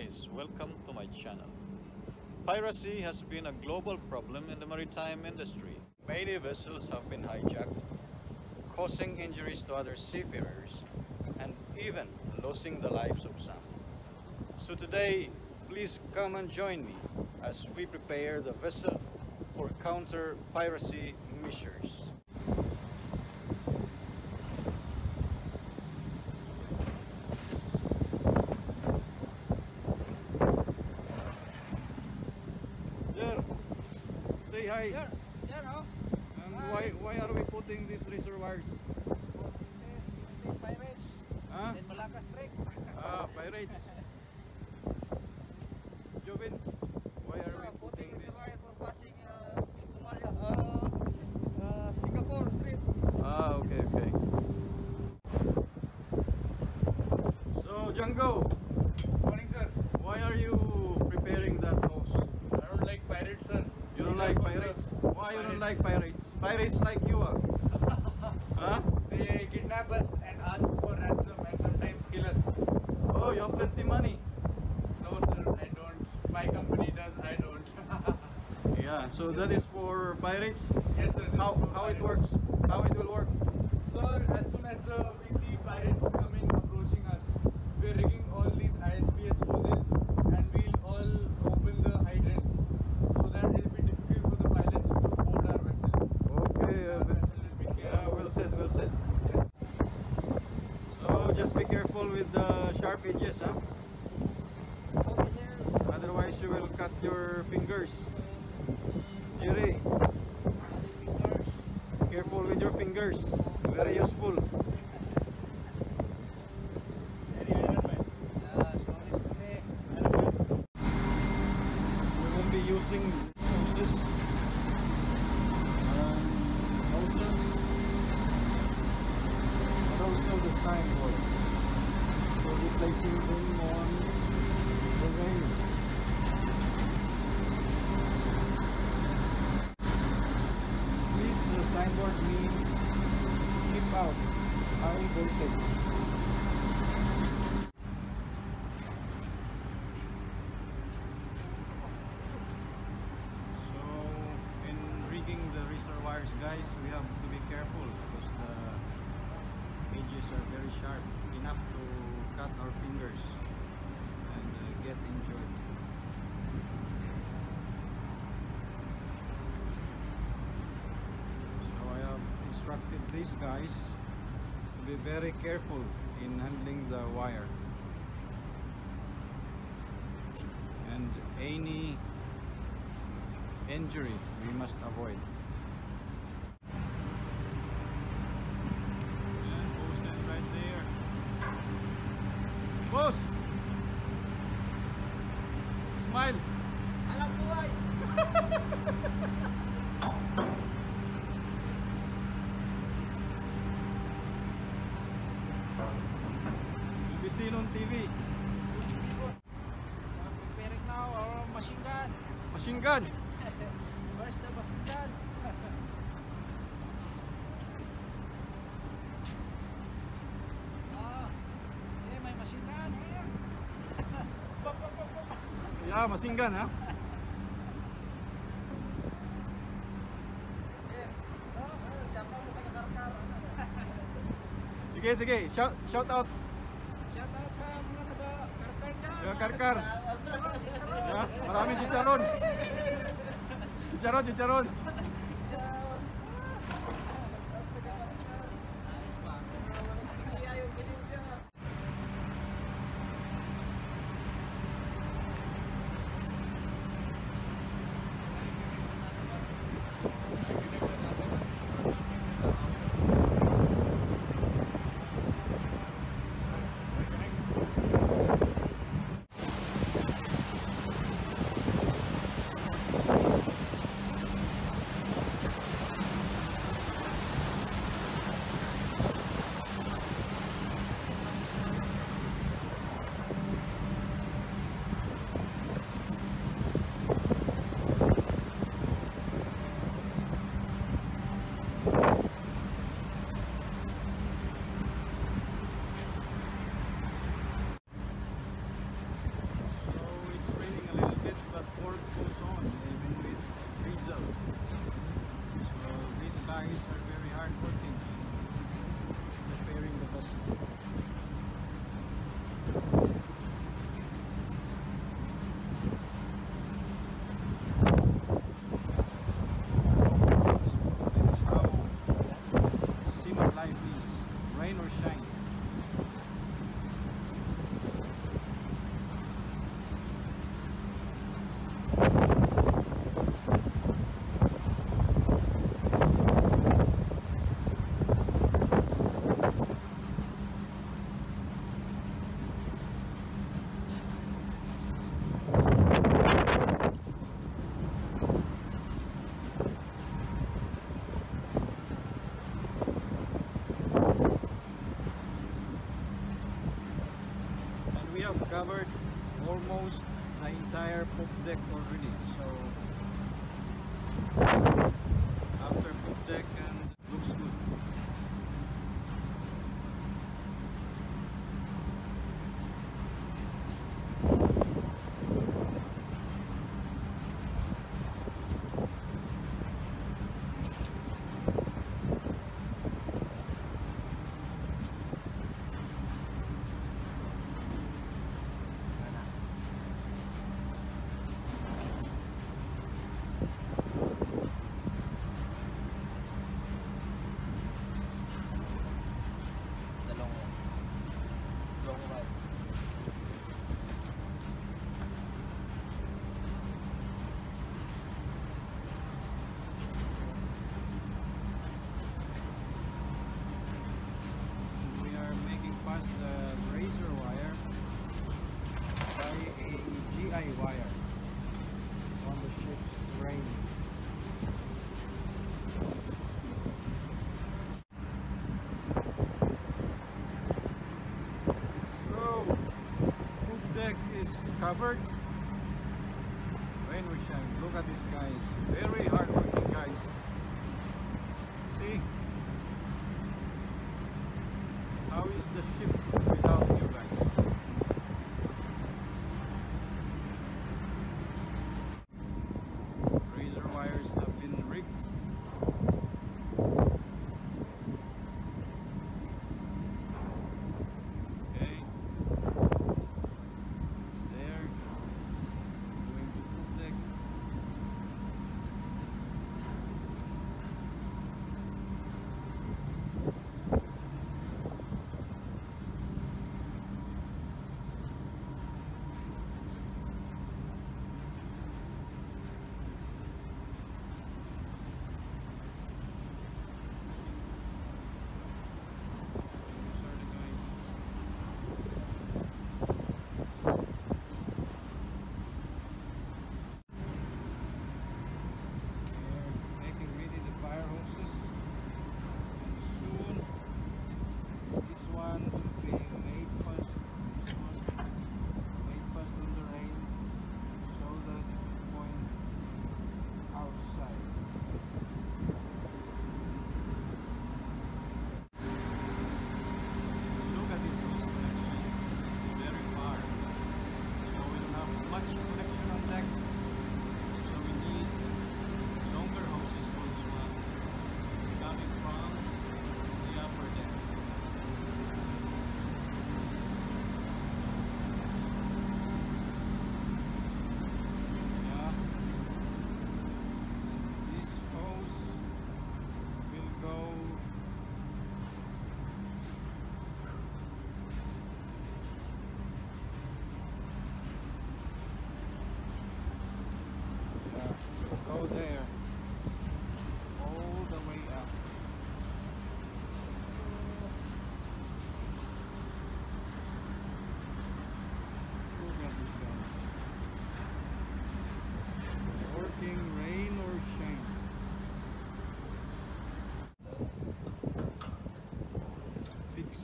guys, welcome to my channel. Piracy has been a global problem in the maritime industry. Many vessels have been hijacked, causing injuries to other seafarers and even losing the lives of some. So today, please come and join me as we prepare the vessel for counter piracy measures. There, say hi. There, there, oh. And Hi. why why are we putting these razor wires? Suppose this, the pirates. Huh? Then Malacca Strait. Ah, pirates. Jovin, why are we Yeah, putting this? razor wire for passing uh, Somalia, uh, uh, Singapore Strait. Ah, okay, okay. So, Django, Morning, sir. why are you preparing that hose? I don't like pirates, sir. You don't These are like for pirates? the Why you don't like pirates? Pirates like you ah? Huh? They kidnap us and ask for ransom and sometimes kill us. Oh, you have plenty money. No, sir, I don't. My company does, I don't. Yeah, so that is for pirates? yes, sir. How, how it works? How it will work? Sir, as soon as the we see pirates coming, approaching us, we're rigging all these ISPS hoses and we'll all open the hydrants so that it'll be difficult for the pilots to board our vessel. Okay, uh, Our vessel will be clear. yeah, well said, well said. Yes. So just be careful with the sharp edges, huh? Okay, there. Otherwise you will cut your fingers. Careful with your fingers. Very useful. Uh, slowly, slowly. We will be using hoses, um, hoses, but also the signboard. So we're placing them on the rail. This uh, signboard means keep out voltage. So in rigging the razor wires guys we have to be careful because the edges are very sharp enough to cut our fingers and uh, get injured. So I have instructed these guys be very careful in handling the wire and any injury we must avoid. And right there. Boss! Smile! Alam buhay. on TV. Preparing now our machine gun. Machine gun! Where's the machine gun? ah, see my machine gun here. Yeah, machine gun. Sige, sige. Shout, shout out. Karkar. Yeah, maraming chicharon. Chicharon, chicharon. Is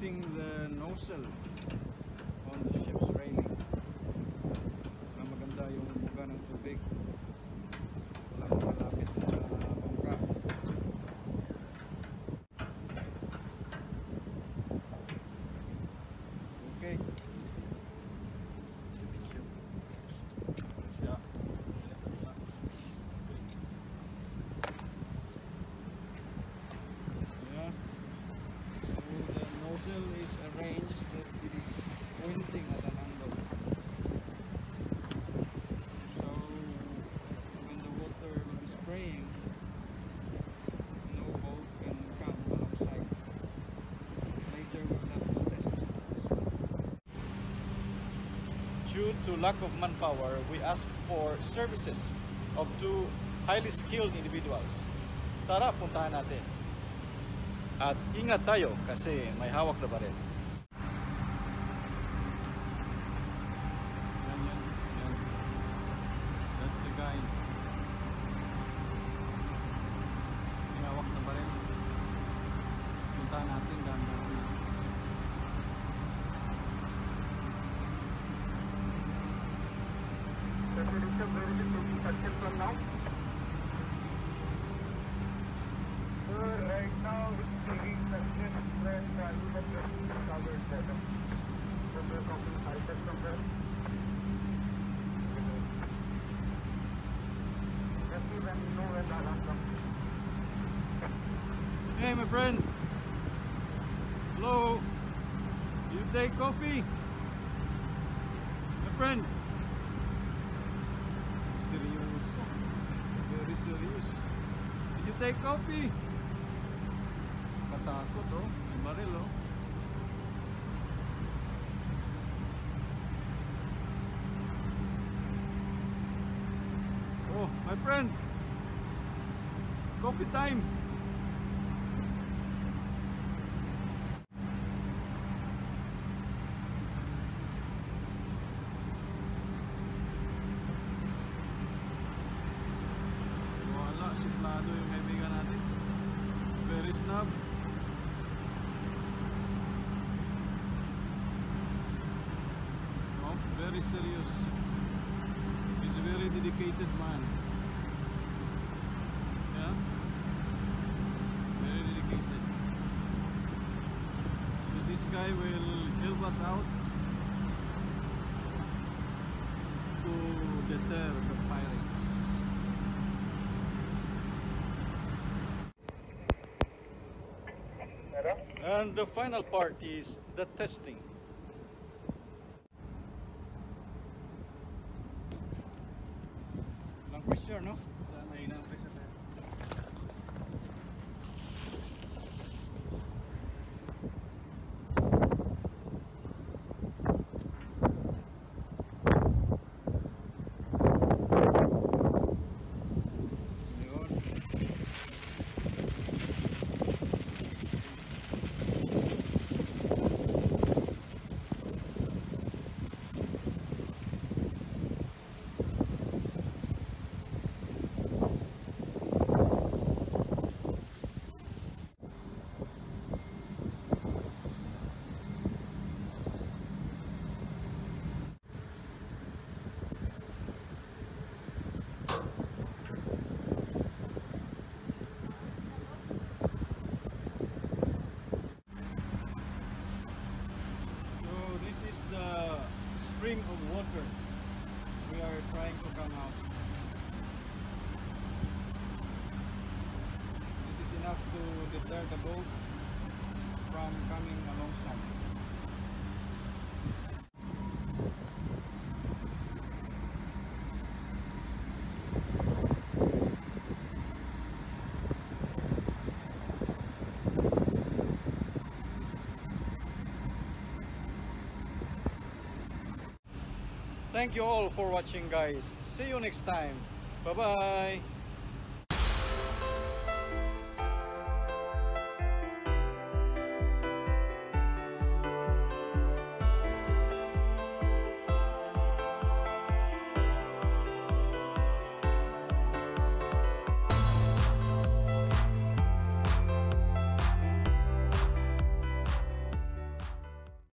Fixing the nozzle due to lack of manpower, we ask for services of two highly skilled individuals. Tara, puntahan natin. At ingat tayo kasi may hawak na baril. Hawak na baril. Puntahan natin Hey, my friend. Hello. You take coffee? My friend. Seryoso. Very serious. You take coffee? Katakot oh. Baril oh. Oh, my friend. Coffee time. Wala, suplado yung kaibigan natin. Very snub. Oh, very serious. He's a very dedicated man. Yeah? Very dedicated. So this guy will help us out to deter the pirates. And the final part is the testing. Pressure, no inang pressure tayo. Yun. So this is the spring of water. We are trying to come out. This is enough to deter the boat from coming alongside. Thank you all for watching guys. See you next time. Bye bye.